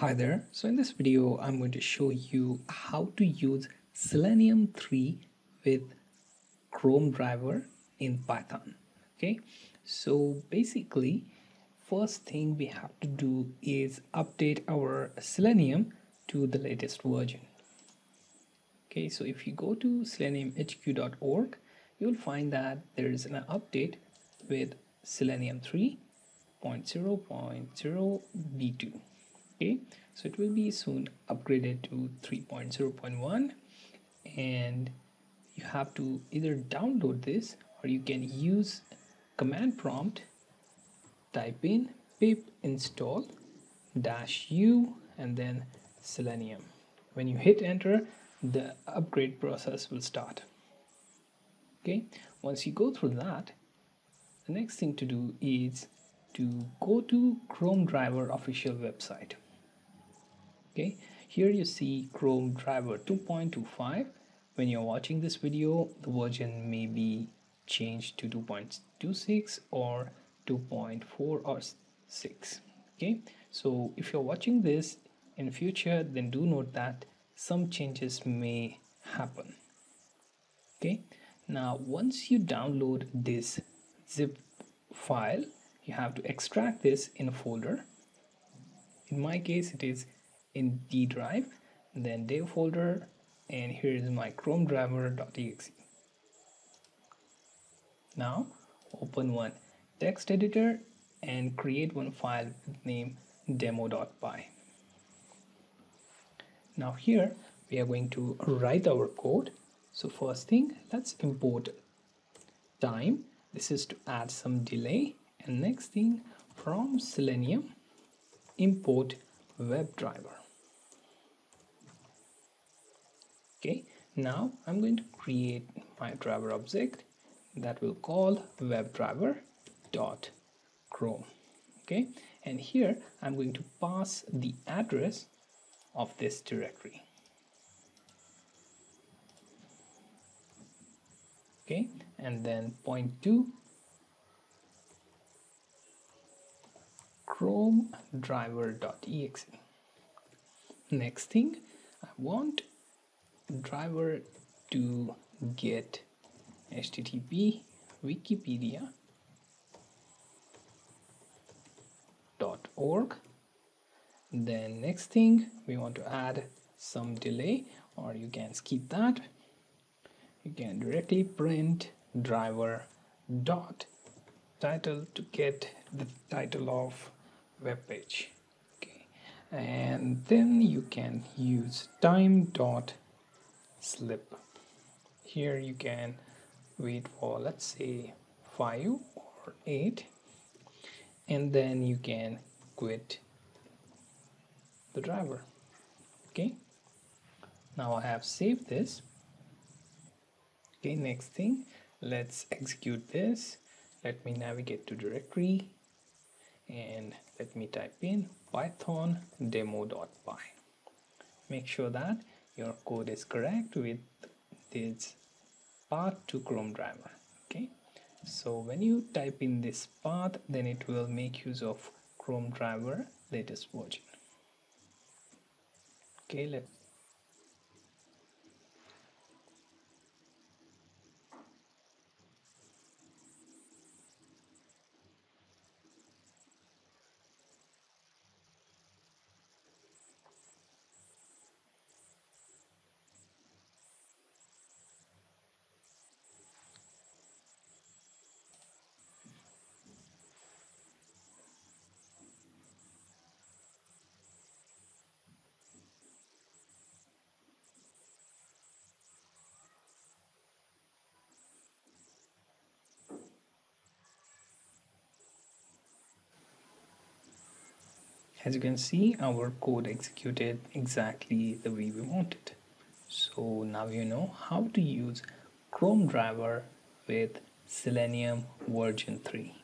Hi there. So in this video, I'm going to show you how to use Selenium 3 with Chrome driver in Python. Okay, so basically, first thing we have to do is update our Selenium to the latest version. Okay, so if you go to seleniumhq.org, you'll find that there is an update with Selenium 3.0.0 b2 okay so it will be soon upgraded to 3.0.1 and you have to either download this or you can use command prompt type in pip install dash u and then selenium. When you hit enter the upgrade process will start. Okay once you go through that the next thing to do is to go to chrome driver official website okay here you see chrome driver 2.25 when you're watching this video the version may be changed to 2.26 or 2.4 or 6 okay? So if you're watching this in future then do note that some changes may happen okay? Now once you download this zip file you have to extract this in a folder. In my case it is in D drive then dev folder and here is my chrome driver.exe now open one text editor and create one file with name demo.py now here we are going to write our code. So first thing let's import time. This is to add some delay. And next thing from selenium import WebDriver okay now I'm going to create my driver object that will call WebDriver dot chrome okay and here I'm going to pass the address of this directory. Okay and then point to chrome driver.exe next thing I want driver to get http wikipedia dot org. Then next thing we want to add some delay or you can skip that. You can directly print driver dot title to get the title of web page. Okay. And then you can use time dot slip. Here you can wait for let's say 5 or 8 and then you can quit the driver. Okay? Now I have saved this. Okay next thing let's execute this. Let me navigate to directory and let me type in python demo.py make sure that your code is correct with this path to chrome driver okay? So when you type in this path then it will make use of chrome driver latest version. Okay let's as you can see our code executed exactly the way we wanted. So now you know how to use chrome driver with selenium version 3